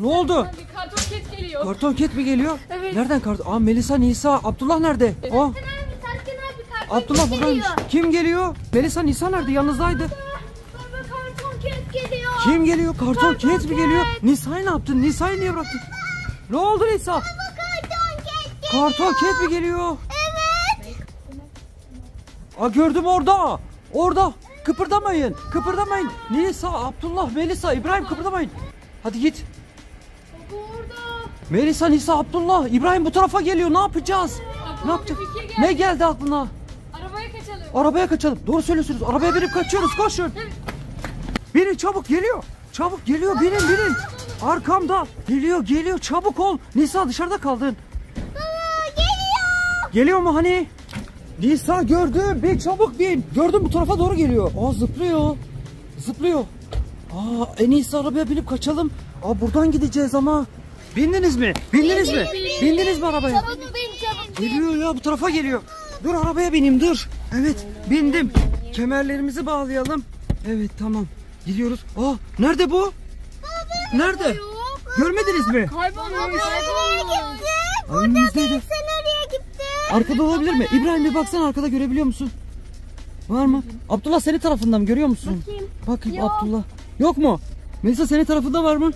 Ne oldu? Karton ket geliyor. Karton ket mi geliyor? Evet. Nereden karton? Aa Melisa, Nisa, Abdullah nerede? Abi karton Abdullah buradaymış. geliyor. Kim geliyor? Melisa, Nisa nerede? Yanınızdaydı. Baba karton ket geliyor. Kim geliyor? Karton Karton ket mi geliyor? Nisa'yı ne yaptın? Nisa'yı niye bıraktın? Ne oldu Nisa? Baba karton ket Karton ket mi geliyor? Evet. Aa gördüm orada. Orada. Kıpırdamayın. Kıpırdamayın. Nisa, Abdullah, Melisa, İbrahim kıpırdamayın. Hadi git. Baba orada. Melisa, Nisa, Abdullah, İbrahim bu tarafa geliyor. Ne yapacağız? Aklıma Ne yapacağız? bir fikir geldi. Ne geldi aklına? Arabaya kaçalım. Arabaya kaçalım. Doğru söylüyorsunuz. Arabaya binip kaçıyoruz. Koşun. Binin çabuk geliyor. Çabuk geliyor. Binin binin. Arkamda. Geliyor geliyor. Çabuk ol. Nisa dışarıda kaldın. Baba geliyor. Geliyor mu hani? Nisa gördüm. Bin çabuk bin. Gördüm bu tarafa doğru geliyor. Aa zıplıyor. Zıplıyor. Aa en iyisi arabaya binip kaçalım. Aa buradan gideceğiz ama. Bindiniz mi? Bindiniz mi? Bindiniz mi arabaya? Çabuk bin çabuk bin. Geliyor ya bu tarafa geliyor. Dur arabaya bineyim dur. Evet bindim. Kemerlerimizi bağlayalım. Evet tamam. Gidiyoruz. Aa nerede bu? Nerede? Görmediniz mi? Kaybolmuş. Aa, Önümüzdeydi. Sen nereye gitti? Arkada olabilir mi? İbrahim bir baksana arkada görebiliyor musun? Var mı? Abdullah senin tarafından mı görüyor musun? Bakayım. Bakayım Yok. Abdullah. Yok mu? Melisa senin tarafında var mı?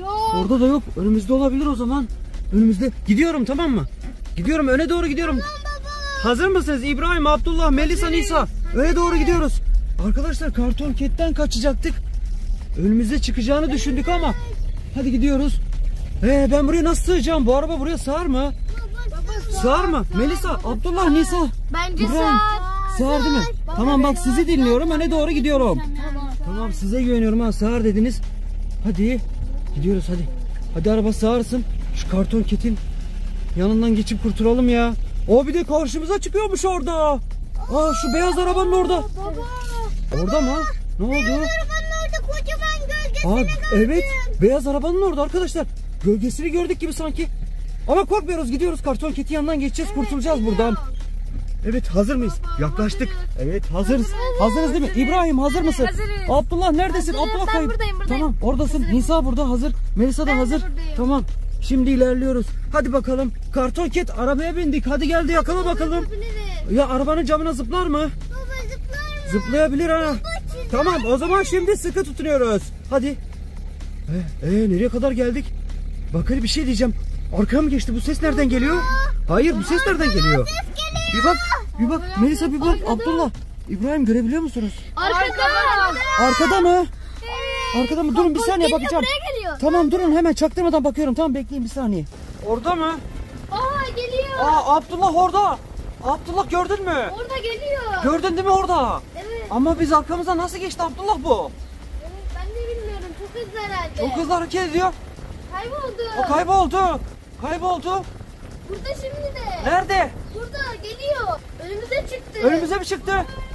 Yok. Orada da yok. Önümüzde olabilir o zaman. Önümüzde. Gidiyorum tamam mı? Gidiyorum öne doğru gidiyorum. Hazır mısınız İbrahim, Abdullah, Melisa, Nisa? Öne doğru gidiyoruz. Arkadaşlar karton ketten kaçacaktık. Önümüze çıkacağını düşündük ama. Hadi gidiyoruz. Ee, ben buraya nasıl sığacağım? Bu araba buraya sığar mı? Sığar mı? Melisa, Abdullah, Nisa. Bence İbrahim. Sığar değil mi? Tamam bak sizi dinliyorum. Öne doğru gidiyorum. Tamam size güveniyorum ha. Sığar dediniz. Hadi. Gidiyoruz hadi. Hadi araba sığarsın. Şu karton ketin yanından geçip kurtulalım ya. O bir de karşımıza çıkıyormuş orada. Aa şu beyaz arabanın orada. Baba. Orada mı? Ne oldu? Arabanın orada kocaman gölgesi. Aa evet. Beyaz arabanın orada arkadaşlar. Gölgesini gördük gibi sanki. Ama korkmuyoruz gidiyoruz karton ketin yanından geçeceğiz kurtulacağız buradan. Evet hazır mıyız? Yaklaştık. Evet hazırız. Hazırız değil mi? İbrahim hazır mısın? Hazırız. Abdullah neredesin? Hazırım, Abdullah ben kayıp. buradayım, buradayım. Tamam oradasın. Nisa burada hazır. Melisa da Ben de hazır. buradayım. Tamam. Şimdi ilerliyoruz. Hadi bakalım. Karton ket arabaya bindik. Hadi geldi yakala bakalım. Yapabiliriz. Ya arabanın camına zıplar mı? Baba zıplar mı? Zıplayabilir ha. Tamam o zaman şimdi sıkı tutunuyoruz. Hadi. Ee, ee, nereye kadar geldik? Bakın bir şey diyeceğim. Arkaya mı geçti? Bu ses nereden geliyor? Hayır bu ses nereden geliyor? Bir bak, bir bak. Melisa bir bak. Abdullah. İbrahim görebiliyor musunuz? Arkada. Arkada mı? Arkada mı? Durun bir saniye Geliyor, bakacağım. Tamam durun hemen çaktırmadan bakıyorum. Tamam bekleyin bir saniye. Orada mı? Aa geliyor. Aa Abdullah orada. Abdullah gördün mü? Orada geliyor. Gördün değil mi orada? Evet. Ama biz arkamıza nasıl geçti Abdullah bu? Evet, Ben de bilmiyorum. Çok hızlı herhalde. Çok hızlı hareket ediyor. Kayboldu. O kayboldu. Kayboldu. Burada şimdi de. Nerede? Burada geliyor. Önümüze çıktı. Önümüze mi çıktı?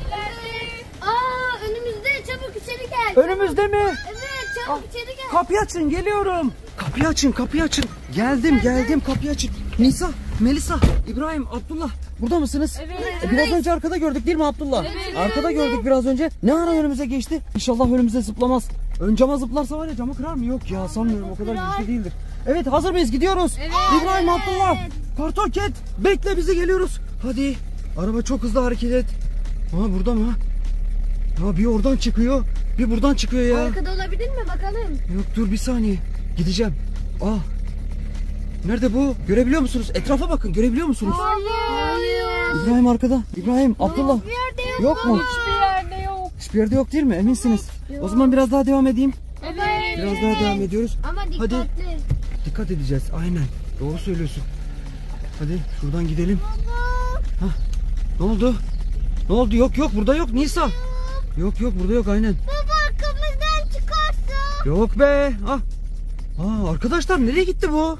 Evet. Aa önümüzde. Çabuk içeri gel. Önümüzde mi? Evet çabuk Ah, içeri gel. Kapıyı açın geliyorum. Kapıyı açın kapıyı açın. Geldim geldim kapıyı açın. Nisa, Melisa, İbrahim, Abdullah burada mısınız? Evet. Biraz önce arkada gördük değil mi Abdullah? Evet. Arkada gördük biraz önce. Ne ara önümüze geçti? İnşallah önümüze zıplamaz. Ön cama zıplarsa var ya camı kırar mı? Yok ya sanmıyorum o kadar güçlü değildir. Evet hazır mıyız? Gidiyoruz. İbrahim, Abdullah. Karton ket. Bekle bizi geliyoruz. Hadi. Araba çok hızlı hareket et. Aa burada mı? Ya bir oradan çıkıyor. Bir buradan çıkıyor ya. Arkada olabilir mi bakalım? Yok dur bir saniye. Gideceğim. Aa. Nerede bu? Görebiliyor musunuz? Etrafa bakın. Görebiliyor musunuz? Hayır. İbrahim arkada. İbrahim, Abdullah. Bir yerde yok. Yok mu? Hiçbir yerde yok. Hiçbir yerde yok değil mi? Eminsiniz. O zaman biraz daha devam edeyim. Evet. Biraz daha devam ediyoruz. Ama Hadi. dikkatli. Dikkat edeceğiz. Aynen. Doğru söylüyorsun. Hadi şuradan gidelim. Hah. Ne oldu? Ne oldu? Yok yok burada yok Nisa. Yok yok burada yok aynen. Baba arkamızdan çıkarsa. Yok be. Ah. Aa, arkadaşlar nereye gitti bu?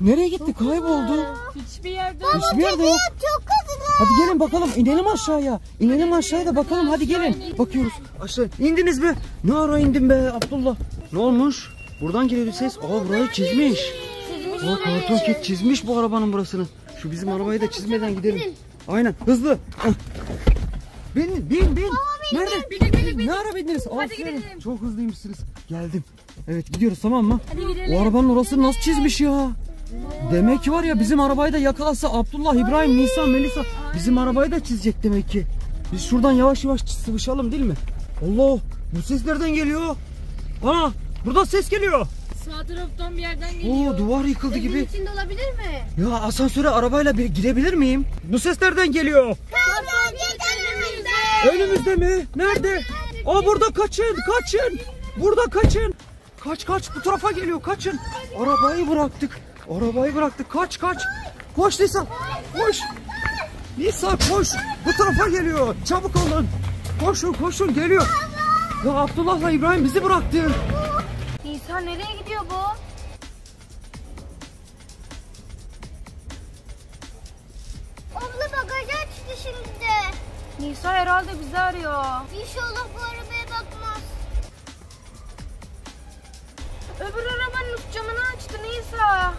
Nereye gitti? Kayboldu. Hiçbir yerde yok. Hiçbir yerde yok. Çok hızlı. Hadi gelin bakalım inelim aşağıya. İnelim aşağıya da bakalım hadi gelin. Bakıyoruz aşağı. İndiniz mi? Ne ara indin be Abdullah? Ne olmuş? Buradan geliyordu ses. Aa burayı çizmiş. Aa karton ket çizmiş bu arabanın burasını. Şu bizim arabayı da çizmeden gidelim. Aynen hızlı. Ah. Bin bin bin. Nerede? Bindik, bindik, bindik. Ne ara bindiniz? Hadi gidelim. Çok hızlıymışsınız. Geldim. Evet gidiyoruz tamam mı? Hadi gidelim. O arabanın orasını nasıl çizmiş ya? Demek ki var ya bizim arabayı da yakalasa Abdullah, İbrahim, Nisa, Melisa bizim arabayı da çizecek demek ki. Biz şuradan yavaş yavaş sıvışalım değil mi? Allah bu ses nereden geliyor? Aa burada ses geliyor. Sağ taraftan bir yerden geliyor. Oo duvar yıkıldı Evin gibi. içinde olabilir mi? Ya asansöre arabayla bir girebilir miyim? Bu ses nereden geliyor? Önümüzde. Önümüzde mi? Nerede? Aa burada kaçın, kaçın. Burada kaçın. Kaç kaç bu tarafa geliyor kaçın. Arabayı bıraktık. Arabayı bıraktık. Kaç kaç. Koş Nisa. Koş. Nisa koş. Bu tarafa geliyor. Çabuk olun. Koşun koşun geliyor. Ya Abdullah'la İbrahim bizi bıraktı. Nereye gidiyor bu? Abla bagajı açtı şimdi. Nisa herhalde bizi arıyor. İnşallah bu arabaya bakmaz. Öbür arabanın camını açtı Nisa.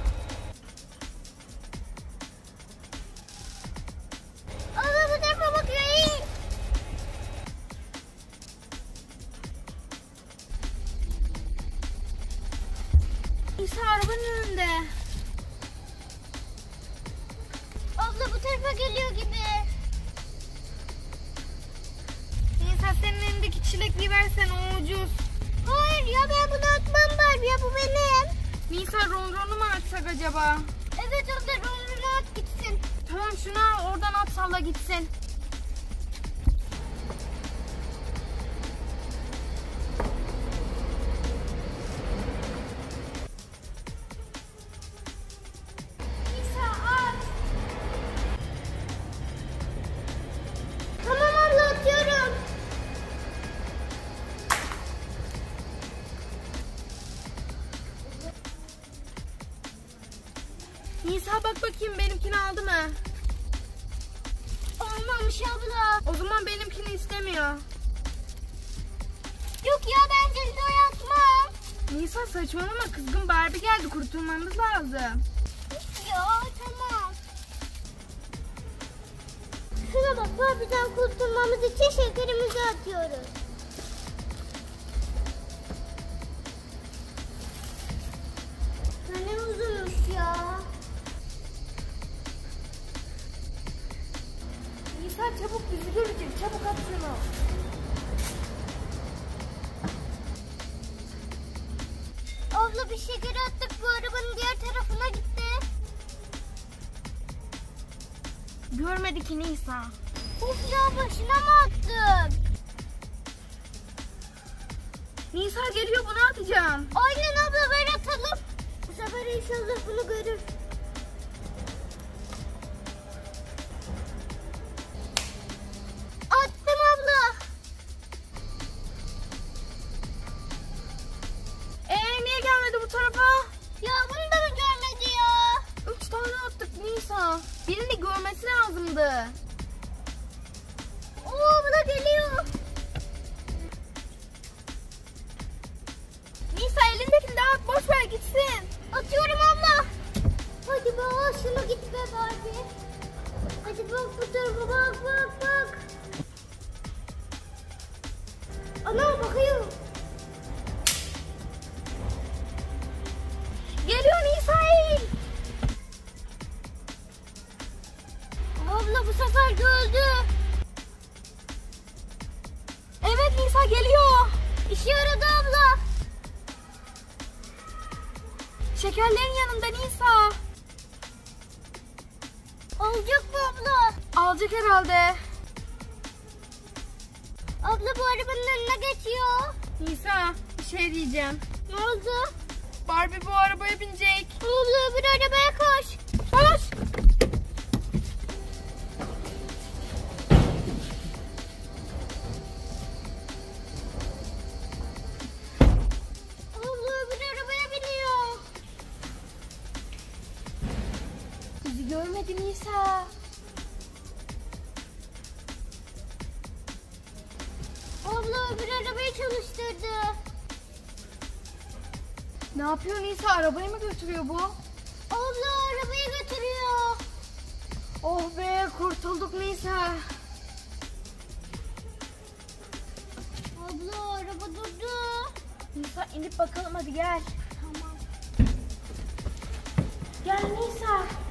Acaba? Evet abla rolünü at gitsin. Tamam şunu al oradan at salla gitsin. İstemiyor. Yok ya ben cildoya atmam. Nisa saçmalama kızgın Barbie geldi kurtulmamız lazım. Ya tamam. Şuna bak Barbie'den kurtulmamız için şekerimizi atıyoruz. Abla bir şeker attık bu arabanın diğer tarafına gitti. Görmedi ki Nisa. Of ya başına mı attın? Nisa geliyor bunu atacağım. Aynen abla ver atalım. Bu sefer inşallah bunu görür. Abla bu sefer gördü. Evet Nisa geliyor. İşe yaradı abla. Şekerlerin yanında Nisa. Olacak mı abla? Alacak herhalde. Abla bu arabanın önüne geçiyor. Nisa bir şey diyeceğim. Ne oldu? Barbie bu arabaya binecek. Abla öbür arabaya koş. Koş. Bizi görmedi Nisa. Abla öbür arabayı çalıştırdı. Ne yapıyor Nisa? Arabayı mı götürüyor bu? Abla arabayı götürüyor. Oh be kurtulduk Nisa. Abla araba durdu. Nisa inip bakalım hadi gel. Tamam. Gel Nisa.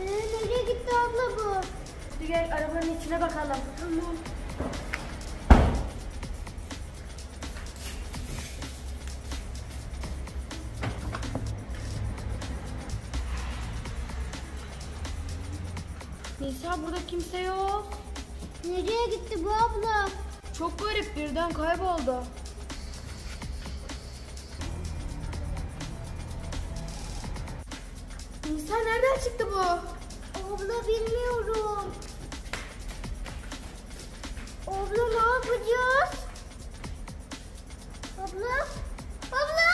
Ee, nereye gitti abla bu? Hadi gel arabanın içine bakalım. Tamam. Nisa burada kimse yok. Nereye gitti bu abla? Çok garip birden kayboldu. Nisa nereden çıktı bu? Abla bilmiyorum. Abla ne yapacağız? Abla? Abla!